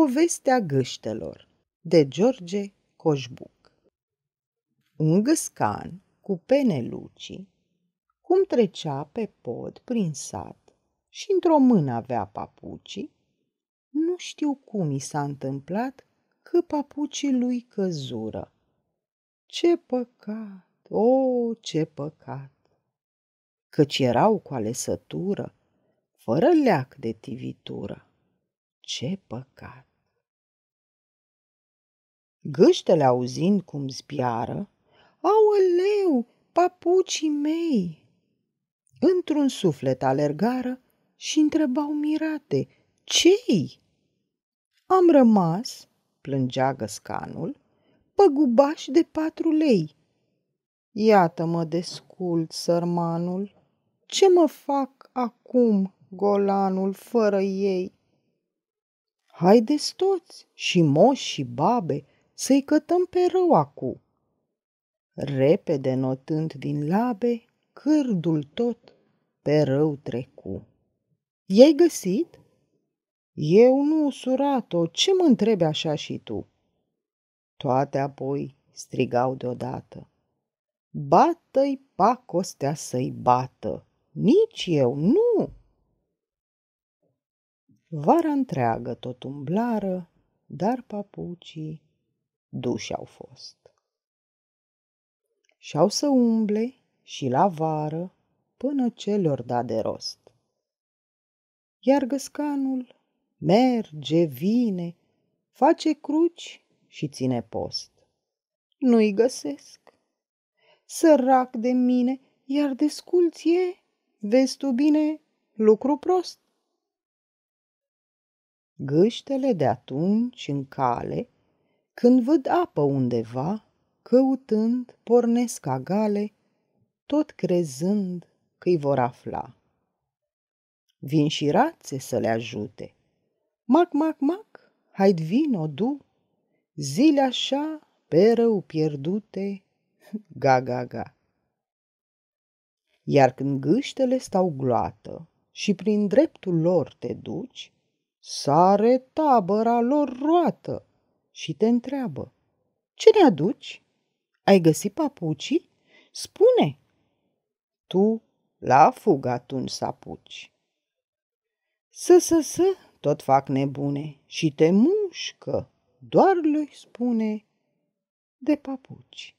Povestea gâștelor de George Coșbuc Un gâscan cu pene lucii, cum trecea pe pod prin sat și într-o mână avea papucii, nu știu cum i s-a întâmplat că papucii lui căzură. Ce păcat, o, ce păcat! Căci erau cu alesătură, fără leac de tivitură. Ce păcat! Gâștele auzind cum zbiară, Aoleu, papucii mei! Într-un suflet alergară și întrebau mirate, Cei? Am rămas, plângea găscanul, păgubaș de patru lei. Iată-mă descult, sărmanul, ce mă fac acum, golanul, fără ei? Haideți toți, și moși și babe, să-i cătăm pe rău acu. Repede notând din labe, cârdul tot pe rău trecu. I-ai găsit? Eu nu, surato, ce mă întrebi așa și tu? Toate apoi strigau deodată. Bată-i pacostea să-i bată, nici eu, nu! Vara întreagă tot umblară, dar papucii duși au fost. Și-au să umble și la vară până ce le-or da de rost. Iar găscanul merge, vine, face cruci și ține post. Nu-i găsesc. Sărac de mine, iar desculție, vezi tu bine, lucru prost. Gâștele de atunci în cale, când văd apă undeva, căutând, pornesc agale, tot crezând că-i vor afla. Vin și rațe să le ajute. Mac, mac, mac, hai vino, du, zile așa, pe rău pierdute, ga, ga, ga. Iar când gâștele stau gloată și prin dreptul lor te duci, Sare tabăra lor roată și te întreabă. Ce ne aduci? Ai găsit papucii? Spune! Tu la fugă atunci să apuci. Să, să, să, tot fac nebune și te mușcă, doar le spune de papuci.